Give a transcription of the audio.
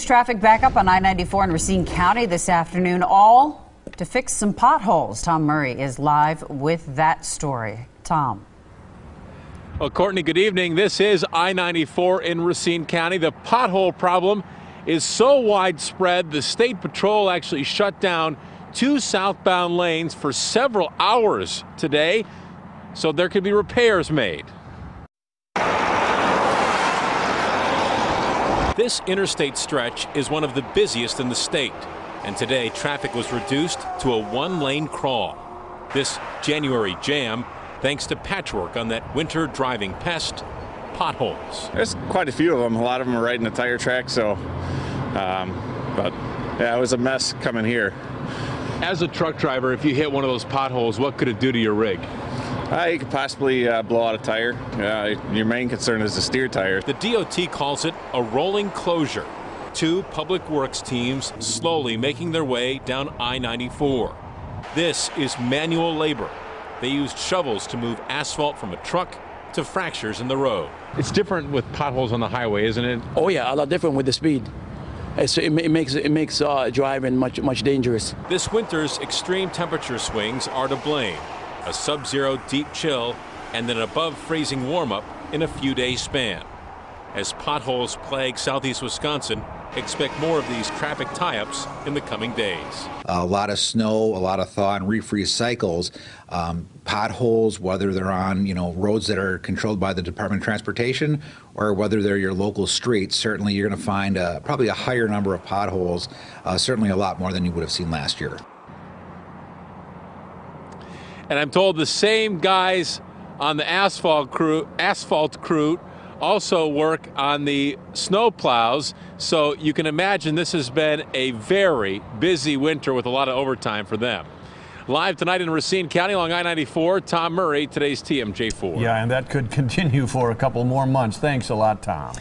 Traffic back up on I-94 in Racine County this afternoon, all to fix some potholes. Tom Murray is live with that story. Tom. Well, Courtney, good evening. This is I-94 in Racine County. The pothole problem is so widespread, the State Patrol actually shut down two southbound lanes for several hours today so there could be repairs made. This interstate stretch is one of the busiest in the state, and today traffic was reduced to a one-lane crawl. This January jam thanks to patchwork on that winter driving pest, potholes. There's quite a few of them. A lot of them are right in the tire track, so, um, but yeah, it was a mess coming here. As a truck driver, if you hit one of those potholes, what could it do to your rig? Uh, you could possibly uh, blow out a tire. Uh, your main concern is the steer tire. The DOT calls it a rolling closure. Two public works teams slowly making their way down I-94. This is manual labor. They used shovels to move asphalt from a truck to fractures in the road. It's different with potholes on the highway, isn't it? Oh yeah, a lot different with the speed. It's, it, it makes it makes uh, driving much much dangerous. This winter's extreme temperature swings are to blame a sub zero deep chill, and an above freezing warm up in a few days span. As potholes plague southeast Wisconsin, expect more of these traffic tie ups in the coming days. A lot of snow, a lot of thaw and refreeze cycles. Um, potholes, whether they're on you know roads that are controlled by the Department of Transportation or whether they're your local streets, certainly you're going to find uh, probably a higher number of potholes, uh, certainly a lot more than you would have seen last year. And I'm told the same guys on the asphalt crew, asphalt crew also work on the snow plows. So you can imagine this has been a very busy winter with a lot of overtime for them. Live tonight in Racine County along I-94, Tom Murray, today's TMJ4. Yeah, and that could continue for a couple more months. Thanks a lot, Tom.